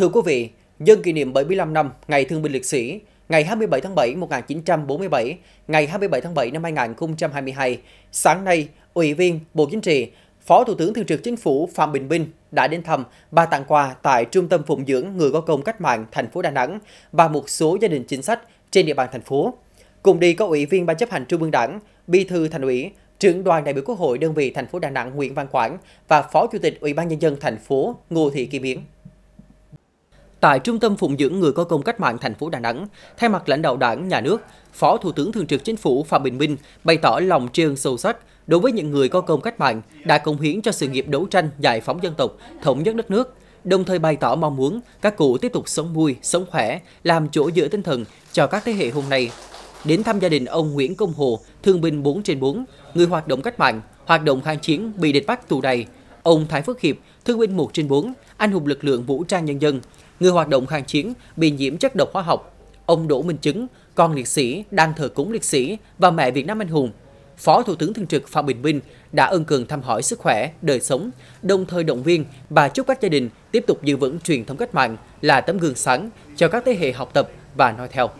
Thưa quý vị, nhân kỷ niệm 75 năm Ngày Thương binh Liệt sĩ, ngày 27 tháng 7 1947, ngày 27 tháng 7 năm 2022, sáng nay, Ủy viên Bộ Chính trị, Phó Thủ tướng Thường trực Chính phủ Phạm Bình Minh đã đến thăm và tặng quà tại Trung tâm Phụng dưỡng Người có công cách mạng thành phố Đà Nẵng và một số gia đình chính sách trên địa bàn thành phố. Cùng đi có Ủy viên Ban chấp hành Trung ương Đảng, Bí thư Thành ủy, trưởng đoàn đại biểu Quốc hội đơn vị thành phố Đà Nẵng Nguyễn Văn Quảng và Phó Chủ tịch Ủy ban nhân dân thành phố Ngô Thị Kim Yến. Tại Trung tâm Phụng dưỡng người có công cách mạng thành phố Đà Nẵng, thay mặt lãnh đạo Đảng, Nhà nước, Phó Thủ tướng Thường trực Chính phủ Phạm Bình Minh bày tỏ lòng tri ân sâu sắc đối với những người có công cách mạng đã công hiến cho sự nghiệp đấu tranh giải phóng dân tộc, thống nhất đất nước, đồng thời bày tỏ mong muốn các cụ tiếp tục sống vui, sống khỏe, làm chỗ dựa tinh thần cho các thế hệ hôm nay. Đến thăm gia đình ông Nguyễn Công Hồ, thương binh 4 trên 4, người hoạt động cách mạng, hoạt động kháng chiến bị địch bắt tù đầy, ông Thái Phước Hiệp, thương binh 1 trên 4, anh hùng lực lượng vũ trang nhân dân, người hoạt động kháng chiến bị nhiễm chất độc hóa học, ông Đỗ Minh Chứng, con liệt sĩ đang thờ cúng liệt sĩ và mẹ Việt Nam anh hùng. Phó Thủ tướng Thường trực Phạm Bình Minh đã ân cần thăm hỏi sức khỏe, đời sống, đồng thời động viên và chúc các gia đình tiếp tục giữ vững truyền thống cách mạng là tấm gương sáng cho các thế hệ học tập và noi theo.